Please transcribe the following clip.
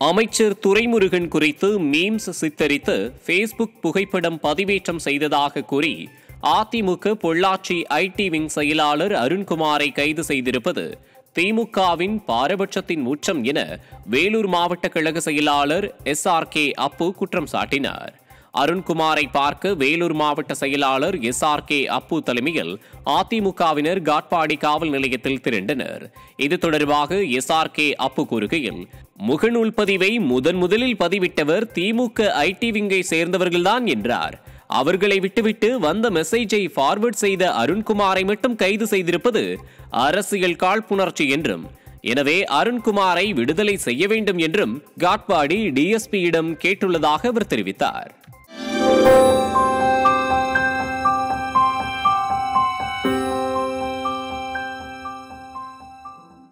அமைச்சர் துரைமுருகன் குறித்து மீம்ஸ் சித்தரித்து ஃபேஸ்புக் புகைப்படம் பதிவேற்றம் செய்ததாக கூறி அதிமுக பொள்ளாச்சி ஐடி விங் செயலாளர் அருண்குமாரை கைது செய்திருப்பது திமுகவின் பாரபட்சத்தின் உச்சம் என வேலூர் மாவட்ட கழக செயலாளர் எஸ் ஆர் கே அப்பு குற்றம் சாட்டினார். அருண்குமாரை பார்க்க வேலூர் மாவட்ட செயலாளர் எஸ் ஆர் கே அப்பு தலைமையில் அதிமுகவினர் காட்பாடி காவல் நிலையத்தில் திரண்டனர். இது தொடர்பாக எஸ் ஆர் கே அப்பு கூறுகையில் முகநூல் பதிவை முதன் முதலில் பதிவிட்டவர் திமுக ஐடி விங்கை சேர்ந்தவர்கள்தான் என்றார். அவர்களை விட்டுவிட்டு வந்த மெசேஜை ஃபார்வர்ட் செய்த அருண்குமாரை மட்டும் கைது செய்திருப்பது அரசியல் காழ்ப்புணர்ச்சி என்றும் எனவே அருண்குமாரை விடுதலை செய்ய வேண்டும் என்றும் காட்பாடி டிஎஸ்பியிடம் கேட்டுள்ளதாக அவர் தெரிவித்தார்.